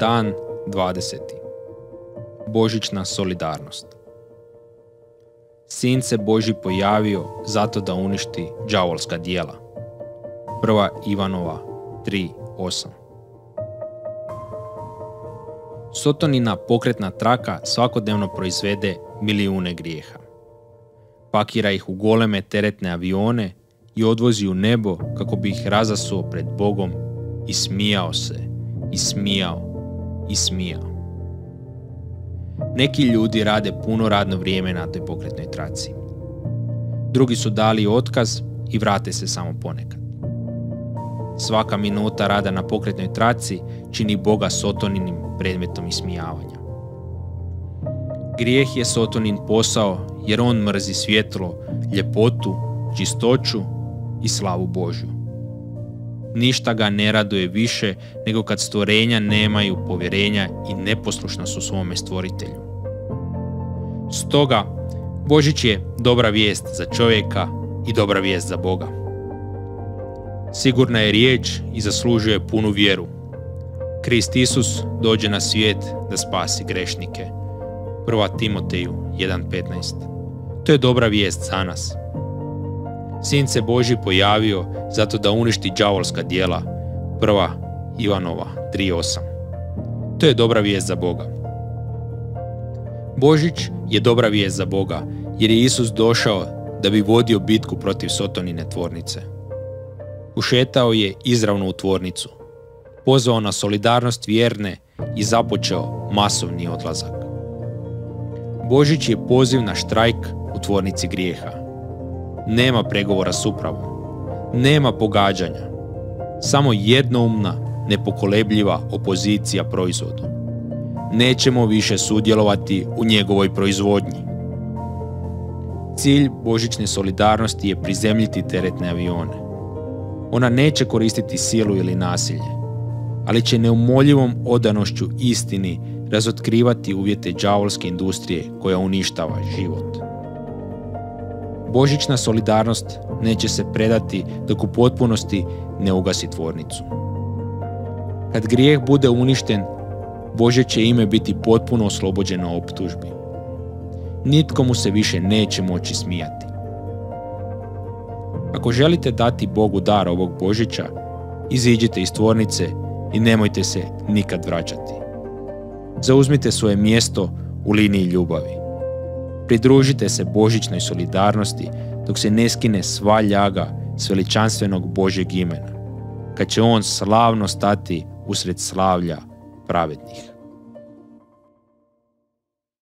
Dan 20. Božićna solidarnost. Sin se Boži pojavio zato da uništi đavolska dijela. Prva Ivanova 3.8 Sotonina pokretna traka svakodnevno proizvede milijune grijeha. Pakira ih u goleme teretne avione i odvozi u nebo kako bi ih razasuo pred Bogom i smijao se, i smijao, i smijao. Neki ljudi rade puno radno vrijeme na toj pokretnoj traci. Drugi su dali otkaz i vrate se samo ponekad. Svaka minuta rada na pokretnoj traci čini Boga sotoninim predmetom ismijavanja. Grijeh je sotonin posao jer on mrzi svjetlo, ljepotu, čistoću i slavu Božju. Ništa ga ne raduje više nego kad stvorenja nemaju povjerenja i neposlušna su svome stvoritelju. Stoga, Božić je dobra vijest za čovjeka i dobra vijest za Boga. Sigurna je riječ i zaslužuje punu vjeru. Krist Isus dođe na svijet da spasi grešnike. 1. Timoteju 1.15 To je dobra vijest za nas. Sin se Boži pojavio zato da uništi đavolska dijela. Prva Ivanova 3.8 To je dobra vijest za Boga. Božić je dobra vijest za Boga jer je Isus došao da bi vodio bitku protiv Sotonine tvornice. Ušetao je izravno u tvornicu, pozvao na solidarnost vjerne i započeo masovni odlazak. Božić je poziv na štrajk u tvornici grijeha nema pregovora s upravom, nema pogađanja, samo jednoumna, nepokolebljiva opozicija proizvodu. Nećemo više sudjelovati u njegovoj proizvodnji. Cilj božićne solidarnosti je prizemljiti teretne avione. Ona neće koristiti silu ili nasilje, ali će neumoljivom odanošću istini razotkrivati uvjete đavolske industrije koja uništava život. Božićna solidarnost neće se predati dok u potpunosti ne ugasi tvornicu. Kad grijeh bude uništen, Bože će ime biti potpuno oslobođeno optužbi. Nitko mu se više neće moći smijati. Ako želite dati Bogu dar ovog Božića, iziđite iz tvornice i nemojte se nikad vraćati. Zauzmite svoje mjesto u liniji ljubavi. Pridružite se božićnoj solidarnosti dok se ne skine sva ljaga s veličanstvenog Božeg imena, kad će on slavno stati usred slavlja pravednih.